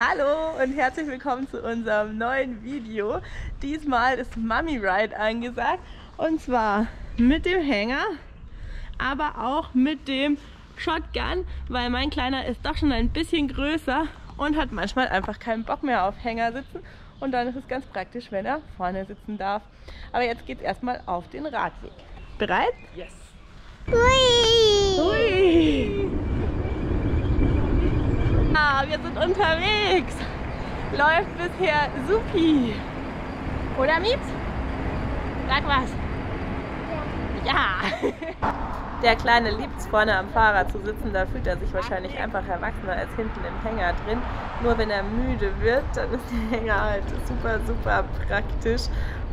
Hallo und herzlich willkommen zu unserem neuen Video. Diesmal ist Mummy Ride angesagt und zwar mit dem Hänger, aber auch mit dem Shotgun, weil mein Kleiner ist doch schon ein bisschen größer und hat manchmal einfach keinen Bock mehr auf Hänger sitzen und dann ist es ganz praktisch, wenn er vorne sitzen darf. Aber jetzt geht es erstmal auf den Radweg. Bereit? Yes! Hui! Wir sind unterwegs. Läuft bisher supi. Oder Mieps? Sag was. Ja. Der Kleine liebt es vorne am Fahrrad zu sitzen, da fühlt er sich wahrscheinlich einfach erwachsener als hinten im Hänger drin. Nur wenn er müde wird, dann ist der Hänger halt super, super praktisch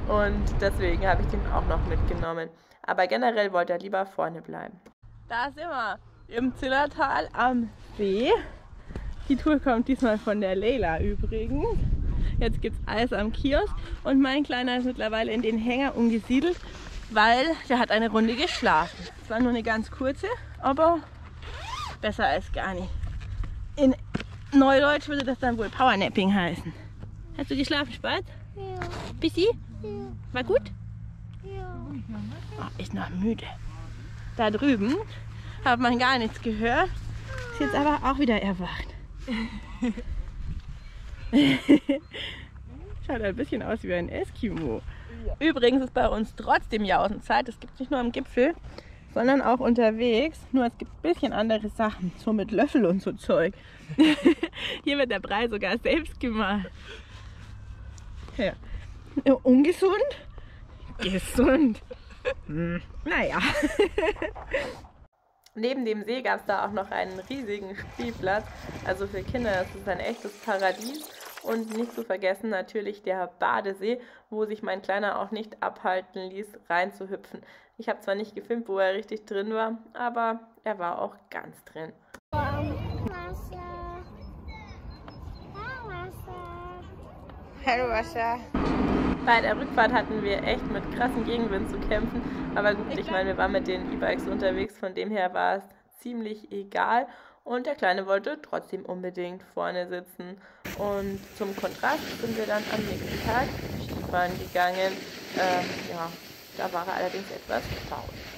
und deswegen habe ich den auch noch mitgenommen. Aber generell wollte er lieber vorne bleiben. Da sind wir im Zillertal am See. Die Tour kommt diesmal von der Leila übrigens. Jetzt gibt es Eis am Kiosk und mein Kleiner ist mittlerweile in den Hänger umgesiedelt, weil der hat eine Runde geschlafen. Es war nur eine ganz kurze, aber besser als gar nicht. In Neudeutsch würde das dann wohl Powernapping heißen. Hast du geschlafen, Spalt? Ja. Bissi? Ja. War gut? Ja. Oh, ist noch müde. Da drüben hat man gar nichts gehört. Ist jetzt aber auch wieder erwacht. Schaut ein bisschen aus wie ein Eskimo. Übrigens ist bei uns trotzdem Jausenzeit. Es gibt nicht nur am Gipfel, sondern auch unterwegs. Nur es gibt ein bisschen andere Sachen, so mit Löffel und so Zeug. Hier wird der Brei sogar selbst gemacht. Ja. Ungesund? Gesund. Hm, naja. Neben dem See gab es da auch noch einen riesigen Spielplatz. Also für Kinder ist es ein echtes Paradies. Und nicht zu vergessen natürlich der Badesee, wo sich mein Kleiner auch nicht abhalten ließ, reinzuhüpfen. Ich habe zwar nicht gefilmt, wo er richtig drin war, aber er war auch ganz drin. Ja, Wasser. Hallo Wasser. Bei der Rückfahrt hatten wir echt mit krassen Gegenwind zu kämpfen. Aber gut, ich meine, wir waren mit den E-Bikes unterwegs, von dem her war es ziemlich egal. Und der Kleine wollte trotzdem unbedingt vorne sitzen. Und zum Kontrast sind wir dann am nächsten Tag Skifahren gegangen. Ähm, ja, da war er allerdings etwas faul.